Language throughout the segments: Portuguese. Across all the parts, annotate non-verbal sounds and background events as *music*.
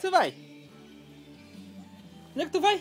você vai? Onde é que tu vai?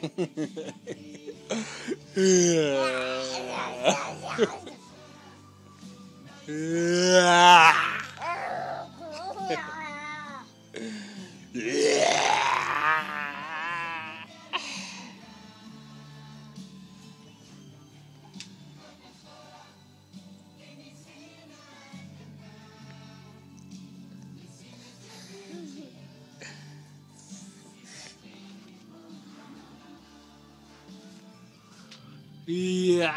*laughs* yeah. *laughs* *laughs* yeah. Vida.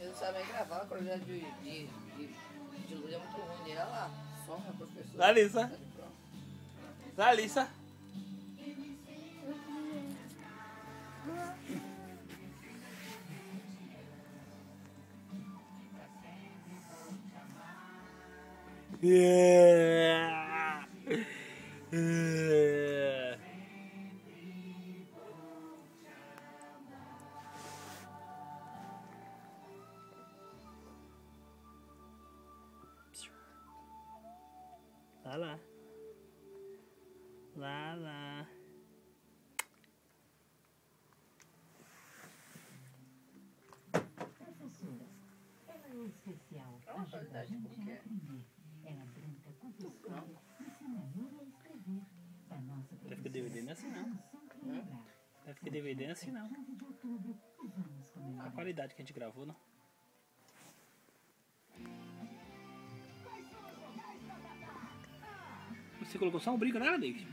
Eu não sabia gravar, a qualidade de, de, de, de luz é muito ruim. Olha lá, só uma professora. Larissa. Larissa. Lá lá. Lá lá. Professora, ela é especial. É uma Ajuda a qualidade gente a é? aprender. Ela brinca com pessoas, ensina a ler e escrever. Da nossa Deve que DVD não é assim não. Lembrar. Deve que DVD não é assim não. 15 de outubro, vamos A qualidade que a gente gravou, não? Você colocou só um brinco nela, David?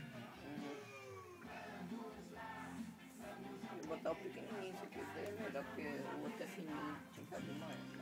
Vou botar o pequenininho, se quiser, melhor, porque o outro é fininho. Tinha que fazer maior.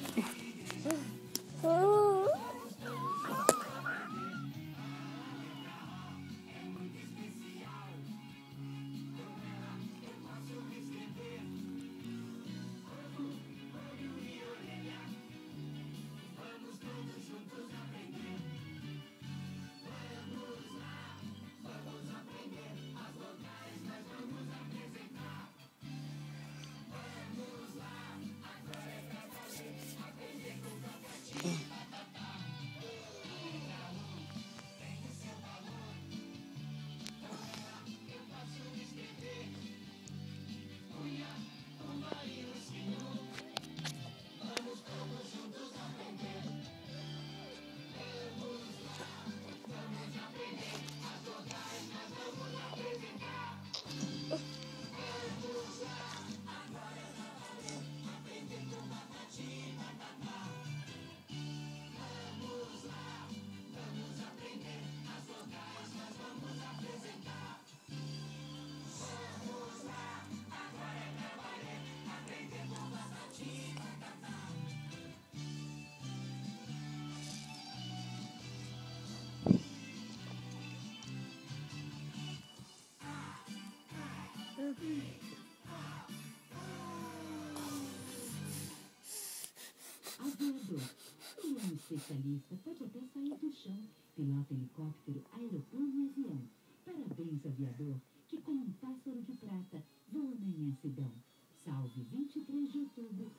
Aviador, um é especialista pode até sair do chão. Pilota helicóptero, aeroplano e avião. Parabéns, aviador, que como um pássaro de prata voa na imensidão. Salve 23 de outubro.